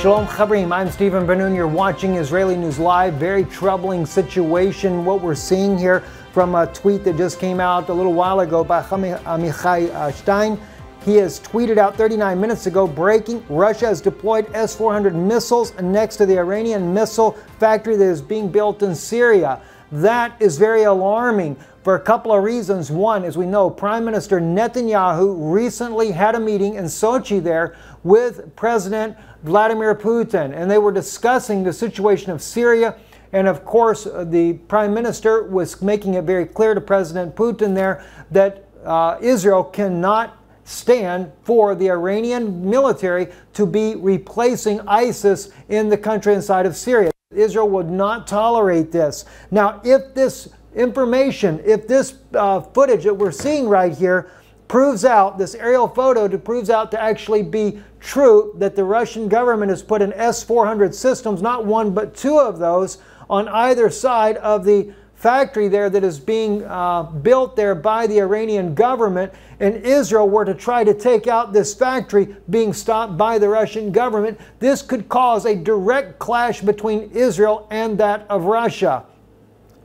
Shalom Chabrim, I'm Stephen Ben-Nun. You're watching Israeli News Live. Very troubling situation. What we're seeing here from a tweet that just came out a little while ago by Amichai uh, Stein. He has tweeted out 39 minutes ago breaking Russia has deployed S 400 missiles next to the Iranian missile factory that is being built in Syria. That is very alarming for a couple of reasons. One, as we know, Prime Minister Netanyahu recently had a meeting in Sochi there with President Vladimir Putin, and they were discussing the situation of Syria. And of course, uh, the Prime Minister was making it very clear to President Putin there that uh, Israel cannot stand for the Iranian military to be replacing ISIS in the country inside of Syria. Israel would not tolerate this. Now, if this information, if this uh, footage that we're seeing right here proves out, this aerial photo to proves out to actually be true, that the Russian government has put an S-400 systems, not one but two of those, on either side of the factory there that is being uh, built there by the Iranian government, and Israel were to try to take out this factory being stopped by the Russian government, this could cause a direct clash between Israel and that of Russia.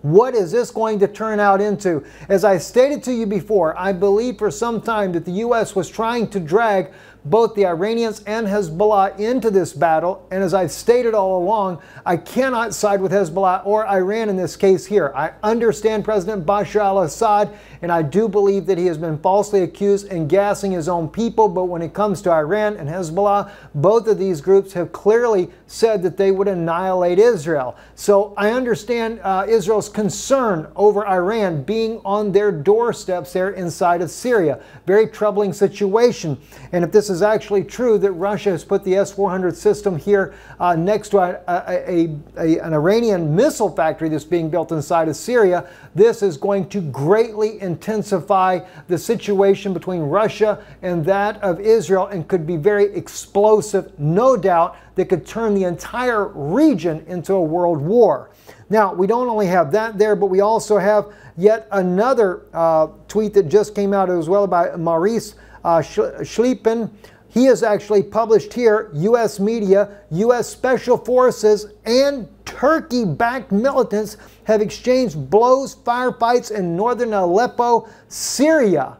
What is this going to turn out into? As I stated to you before, I believe for some time that the U.S. was trying to drag both the Iranians and Hezbollah into this battle. And as I've stated all along, I cannot side with Hezbollah or Iran in this case here. I understand President Bashar al Assad, and I do believe that he has been falsely accused and gassing his own people. But when it comes to Iran and Hezbollah, both of these groups have clearly said that they would annihilate Israel. So I understand uh, Israel's concern over Iran being on their doorsteps there inside of Syria. Very troubling situation. And if this is actually true that Russia has put the S-400 system here uh, next to a, a, a, an Iranian missile factory that's being built inside of Syria. This is going to greatly intensify the situation between Russia and that of Israel and could be very explosive, no doubt, that could turn the entire region into a world war. Now, we don't only have that there, but we also have yet another uh, tweet that just came out as well by Maurice uh, Schleppen. He has actually published here U.S. media, U.S. Special Forces, and Turkey backed militants have exchanged blows, firefights in northern Aleppo, Syria.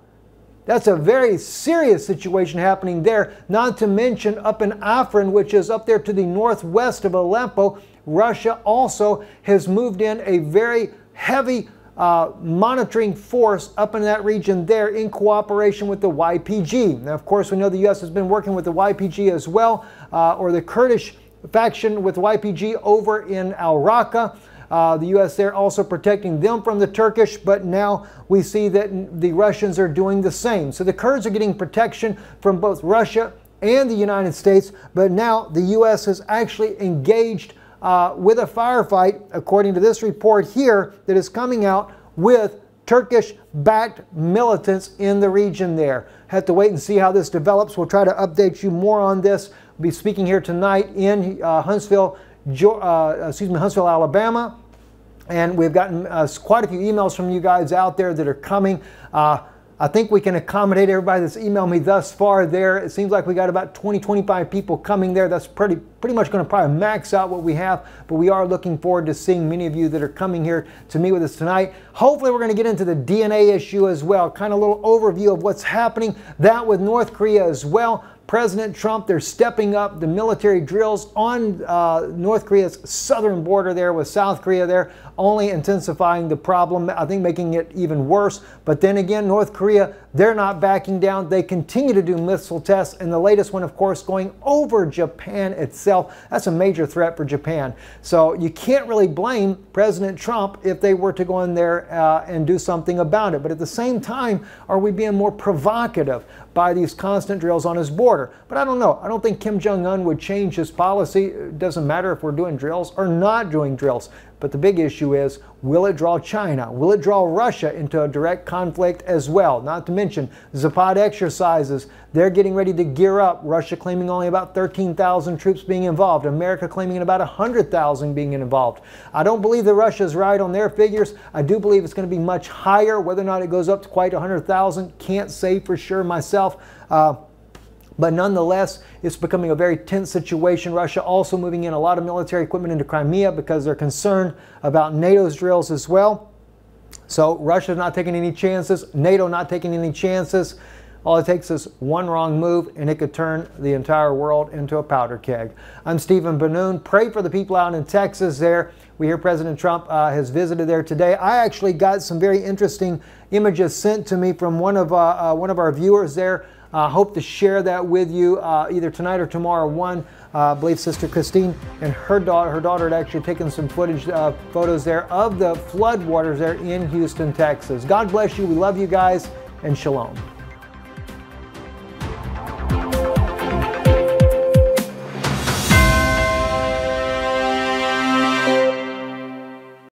That's a very serious situation happening there, not to mention up in Afrin, which is up there to the northwest of Aleppo. Russia also has moved in a very heavy uh, monitoring force up in that region there in cooperation with the YPG. Now, of course, we know the U.S. has been working with the YPG as well, uh, or the Kurdish faction with YPG over in Al Raqqa. Uh, the U.S. there also protecting them from the Turkish, but now we see that the Russians are doing the same. So the Kurds are getting protection from both Russia and the United States, but now the U.S. has actually engaged uh, with a firefight, according to this report here, that is coming out with Turkish backed militants in the region there. Have to wait and see how this develops. We'll try to update you more on this. We'll be speaking here tonight in uh, Huntsville, uh, excuse me, Huntsville, Alabama. And we've gotten uh, quite a few emails from you guys out there that are coming. I think we can accommodate everybody that's emailed me thus far there. It seems like we got about 20, 25 people coming there. That's pretty, pretty much going to probably max out what we have, but we are looking forward to seeing many of you that are coming here to meet with us tonight. Hopefully we're going to get into the DNA issue as well, kind of a little overview of what's happening, that with North Korea as well. President Trump, they're stepping up the military drills on uh, North Korea's southern border there with South Korea there, only intensifying the problem, I think making it even worse. But then again, North Korea, they're not backing down. They continue to do missile tests, and the latest one, of course, going over Japan itself. That's a major threat for Japan. So you can't really blame President Trump if they were to go in there uh, and do something about it. But at the same time, are we being more provocative by these constant drills on his border? But I don't know. I don't think Kim Jong un would change his policy. It doesn't matter if we're doing drills or not doing drills. But the big issue is will it draw China? Will it draw Russia into a direct conflict as well? Not to mention Zapad exercises. They're getting ready to gear up. Russia claiming only about 13,000 troops being involved. America claiming about 100,000 being involved. I don't believe that Russia's right on their figures. I do believe it's going to be much higher. Whether or not it goes up to quite 100,000, can't say for sure myself. Uh, But nonetheless, it's becoming a very tense situation. Russia also moving in a lot of military equipment into Crimea because they're concerned about NATO's drills as well. So Russia's not taking any chances, NATO not taking any chances. All it takes is one wrong move and it could turn the entire world into a powder keg. I'm Stephen Ben-Nun. Pray for the people out in Texas there. We hear President Trump uh, has visited there today. I actually got some very interesting images sent to me from one of, uh, uh, one of our viewers there. I uh, hope to share that with you uh, either tonight or tomorrow. One, uh, I believe Sister Christine and her daughter, her daughter had actually taken some footage, photos there of the flood waters there in Houston, Texas. God bless you. We love you guys and shalom.